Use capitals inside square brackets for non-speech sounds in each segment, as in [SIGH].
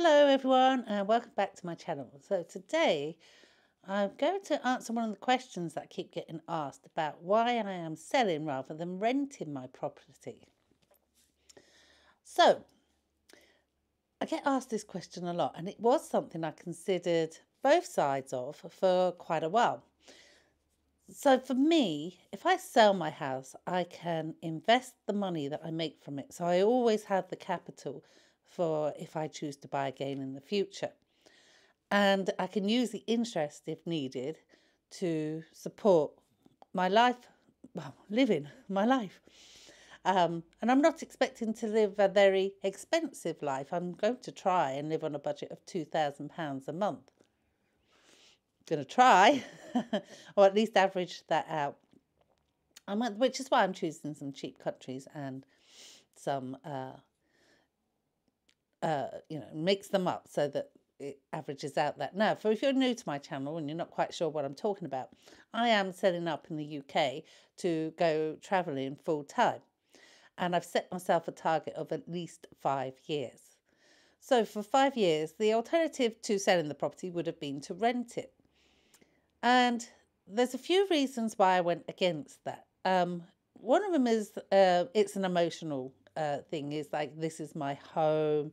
Hello everyone and welcome back to my channel. So today I'm going to answer one of the questions that I keep getting asked about why I am selling rather than renting my property. So I get asked this question a lot and it was something I considered both sides of for quite a while. So for me, if I sell my house, I can invest the money that I make from it. So I always have the capital for if I choose to buy again in the future. And I can use the interest if needed to support my life, well, living my life. Um, and I'm not expecting to live a very expensive life. I'm going to try and live on a budget of £2,000 a month. Going to try, [LAUGHS] or at least average that out. Um, which is why I'm choosing some cheap countries and some uh, uh, you know, mix them up so that it averages out that. Now, for if you're new to my channel and you're not quite sure what I'm talking about, I am setting up in the UK to go travelling full time. And I've set myself a target of at least five years. So for five years, the alternative to selling the property would have been to rent it. And there's a few reasons why I went against that. Um, one of them is uh, it's an emotional uh, thing is like this is my home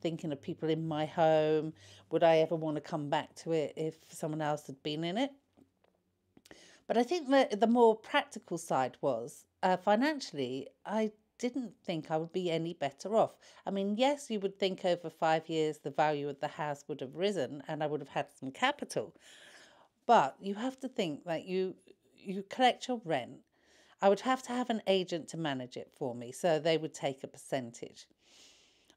thinking of people in my home would i ever want to come back to it if someone else had been in it? But i think that the more practical side was uh, financially i didn't think i would be any better off. I mean yes you would think over five years the value of the house would have risen and i would have had some capital but you have to think that you you collect your rent I would have to have an agent to manage it for me, so they would take a percentage.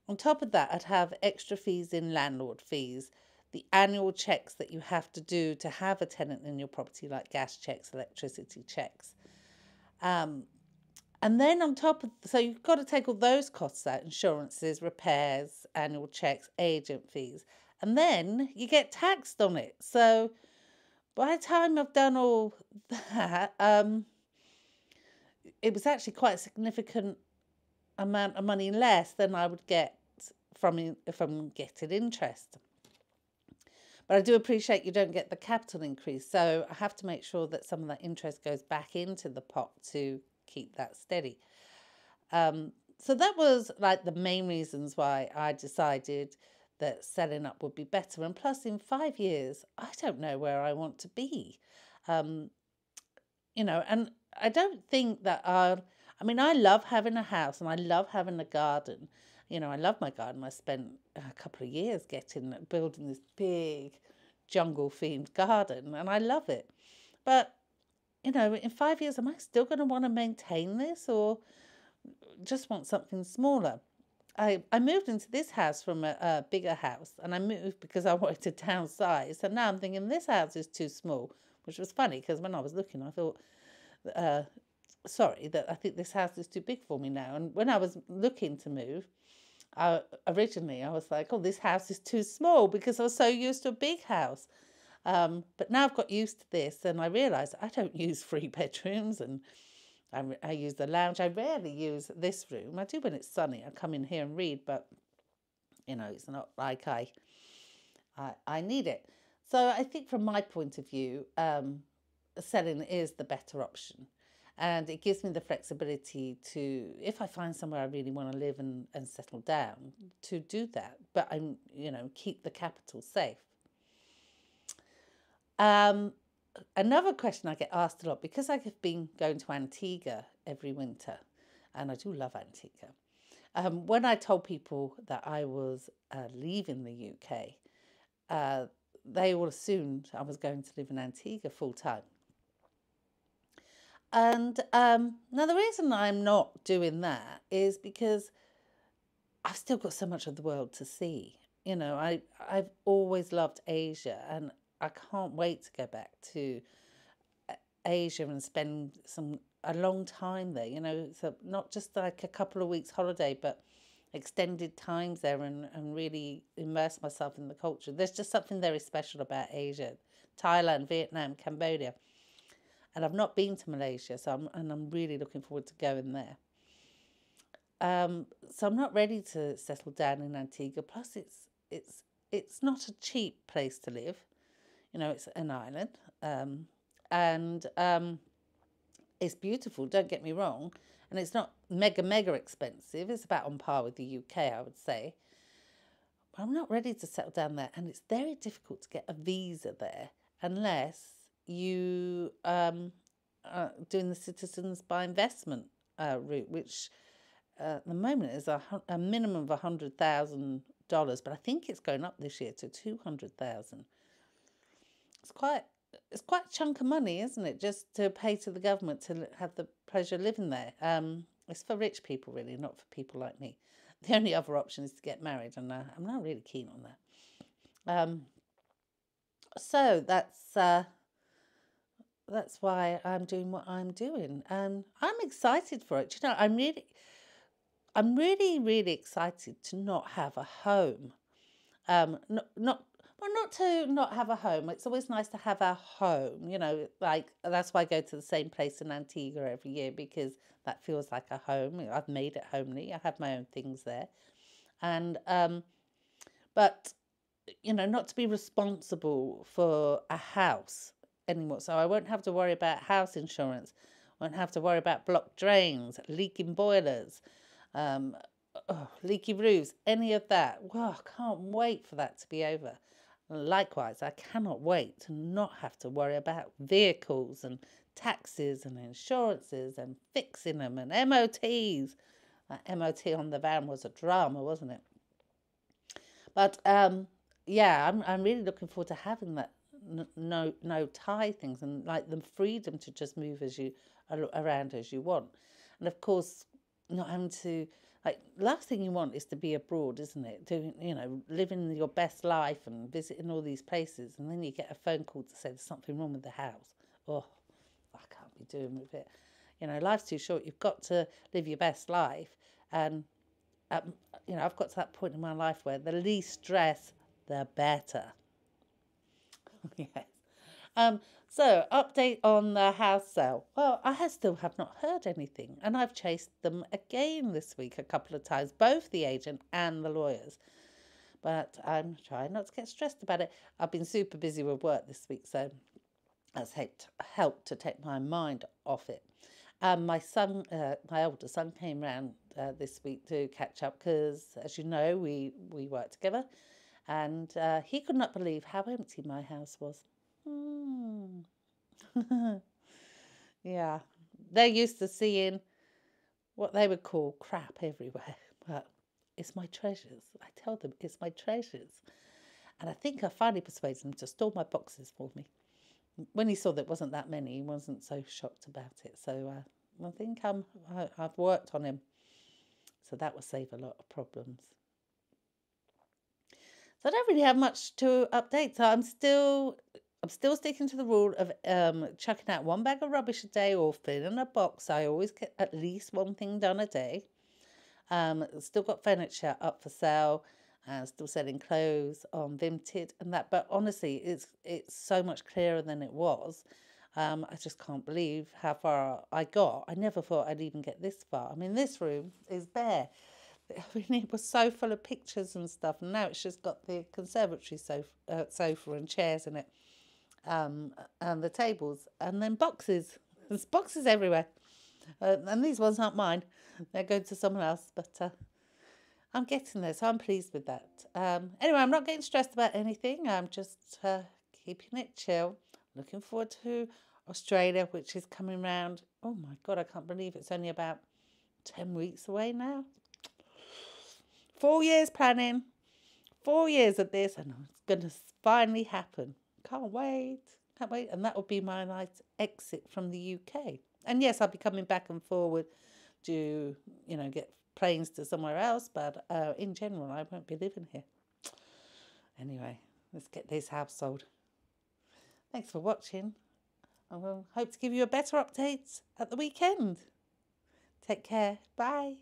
On top of that, I'd have extra fees in landlord fees, the annual checks that you have to do to have a tenant in your property, like gas checks, electricity checks. Um, and then on top of, so you've got to take all those costs out insurances, repairs, annual checks, agent fees. And then you get taxed on it. So by the time I've done all [LAUGHS] that, um, it was actually quite a significant amount of money less than I would get from from getting interest. But I do appreciate you don't get the capital increase, so I have to make sure that some of that interest goes back into the pot to keep that steady. Um, so that was like the main reasons why I decided that selling up would be better. And plus, in five years, I don't know where I want to be. Um, you know, and I don't think that our, I mean, I love having a house and I love having a garden. You know, I love my garden. I spent a couple of years getting, building this big jungle themed garden and I love it. But, you know, in five years, am I still going to want to maintain this or just want something smaller? I, I moved into this house from a, a bigger house and I moved because I [LAUGHS] wanted to downsize. And now I'm thinking this house is too small, which was funny because when I was looking, I thought, uh, sorry, that I think this house is too big for me now. And when I was looking to move, I, originally I was like, oh, this house is too small because I was so used to a big house. Um, but now I've got used to this and I realise I don't [LAUGHS] use three bedrooms and I, I use the lounge. I rarely use this room. I do when it's sunny. I come in here and read, but you know, it's not like I, I, I need it. So I think from my point of view, um, selling is the better option. And it gives me the flexibility to, if I find somewhere I really want to live and, and settle down, to do that. But I'm, you know, keep the capital safe. Um, another question I get asked a lot because I have been going to Antigua every winter, and I do love Antigua. Um, when I told people that I was uh, leaving the UK, uh, they all assumed I was going to live in Antigua full time. And um, now the reason I'm not doing that is because I've still got so much of the world to see. You know, I I've always loved Asia, and I can't wait to go back to uh, Asia and spend some a long time there. You know, so not just like a couple of weeks holiday, but extended times there and, and really immerse myself in the culture. There's just something very special about Asia, Thailand, Vietnam, Cambodia and I've not been to Malaysia, so I'm and I'm really looking forward to going there. Um, so I'm not ready to settle down in Antigua. Plus, it's it's it's not a cheap place to live. You know, it's an island, um, and um, it's beautiful. Don't get me wrong, and it's not mega mega expensive. It's about on par with the UK, I would say. But I'm not ready to settle down there, and it's very difficult to get a visa there unless you um, are doing the citizens by investment uh, route, which uh, at the moment is a, a minimum of hundred thousand dollars, but I think it's going up this year to two hundred thousand. It's quite it's quite a chunk of money, isn't it? Just to pay to the government to have the pleasure of living there. Um, it's for rich people, really, not for people like me. [LAUGHS] The only other option is to get married, and uh, I'm not really keen on that. Um, so that's uh, that's why I'm doing what I'm doing, and I'm excited for it. You know, I'm really, I'm really, really excited to not have a home. Um, not not well, not to not have a home. It's always nice to have a home, you know, like that's why I go to the same place in Antigua every year because that feels like a home. I've made it homely. I have my own things there. And um but you know, not to be responsible for a house anymore. So I won't have to worry about house insurance. Won't have to worry about blocked drains, leaking boilers, um, oh, leaky roofs, any of that. Well, I can't wait for that to be over. Likewise, I cannot wait to not have to worry about vehicles and taxes and insurances and fixing them and MOTs. That MOT on the van was a drama, wasn't it? But um, yeah, I'm I'm really looking forward to having that no no tie things and like the freedom to just move as you around as you want, and of course not having to like last thing you want is to be abroad, isn't it? Doing you know living your best life and visiting all these places, and then you get a phone call to say there's something wrong with the house. Oh, I can't be doing with it. You know, life's too short. You've got to live your best life, and um, you know I've got to that point in my life where the least stress, the better. [LAUGHS] yes. Um, so, update on the house sale. Well, I still have not heard anything, and I've chased them again this week a couple of times, both the agent and the lawyers. But I'm trying not to get stressed about it. I've been super busy with work this week, so that's helped, helped to take my mind off it. Um, my son, uh, my older son, came round uh, this week to catch up because, as you know, we we work together, and uh, he could not believe how empty my house was. Mm. [LAUGHS] yeah, they're used to seeing what they would call crap everywhere, [LAUGHS] but it's my treasures. I tell them it's my treasures. And I think I finally persuaded him to store my boxes for me. When he saw there wasn't that many, he wasn't so shocked about it. So uh, I think I'm, I, I've worked on him. So that will save a lot of problems. So I don't really have much to update. So I'm still I'm still sticking to the rule of um, chucking out one bag of rubbish a day or filling a box. I always get at least one thing done a day. Um, still got furniture up for sale. Uh, still selling clothes on Vinted and that. But honestly, it's it's so much clearer than it was. Um, I just can't believe how far I got. I never thought I'd even get this far. I mean, this room is bare. [LAUGHS] I mean, it was so full of pictures and stuff, and now it's just got the conservatory sofa, uh, sofa and chairs in it um, and the tables, and then boxes. [LAUGHS] There's boxes everywhere. Uh, and these ones aren't mine. They're going to someone else, but uh, I'm getting there, so I'm pleased with that. Um, anyway, I'm not getting stressed about anything. I'm just uh, keeping it chill. Looking forward to Australia, which is coming round. Oh my God, I can't believe it's only about 10 weeks away now. Four years planning, four years of this, and it's going to finally happen. Can't wait. Can't wait. And that will be my nice exit from the UK. And yes, I'll be coming back and forward to, you know, get planes to somewhere else. But uh, in general, I won't be living here. Anyway, let's get this house sold. Thanks for watching. I will hope to give you a better update at the weekend. Take care. Bye.